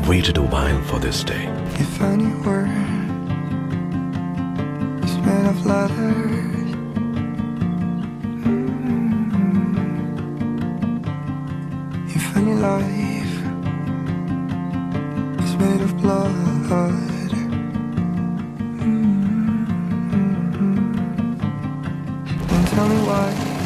I've waited a while for this day. If any word is made of letters, mm, if any life is made of blood, mm-hmm. mm, then tell me why.